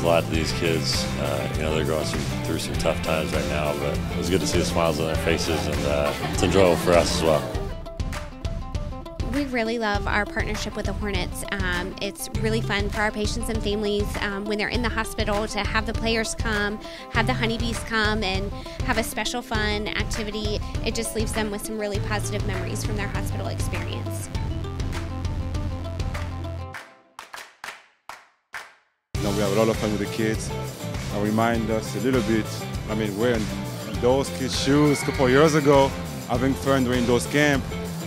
a lot to these kids. Uh, you know, they're going through some tough times right now, but it was good to see the smiles on their faces, and uh, it's enjoyable for us as well. We really love our partnership with the Hornets. Um, it's really fun for our patients and families um, when they're in the hospital to have the players come, have the honeybees come, and have a special fun activity. It just leaves them with some really positive memories from their hospital experience. Know, we have a lot of fun with the kids. And remind us a little bit, I mean, wearing those kids' shoes a couple years ago, having fun during those camps,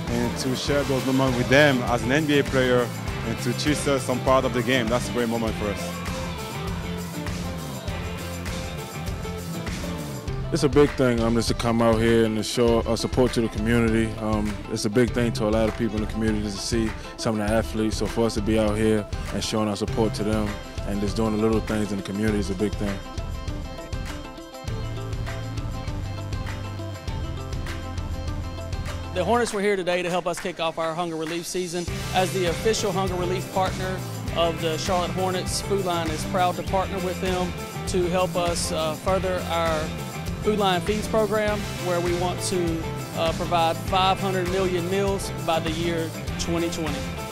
and to share those moments with them as an NBA player and to teach us some part of the game. That's a great moment for us. It's a big thing um, just to come out here and to show uh, support to the community. Um, it's a big thing to a lot of people in the community to see some of the athletes. So for us to be out here and showing our support to them and just doing the little things in the community is a big thing. The Hornets were here today to help us kick off our hunger relief season. As the official hunger relief partner of the Charlotte Hornets, Food Lion is proud to partner with them to help us uh, further our Food Lion Feeds program, where we want to uh, provide 500 million meals by the year 2020.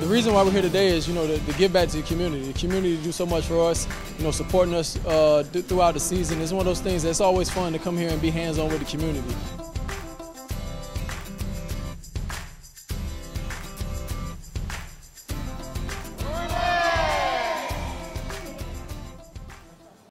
The reason why we're here today is, you know, to, to give back to the community. The community do so much for us, you know, supporting us uh, th throughout the season. It's one of those things that's always fun to come here and be hands-on with the community.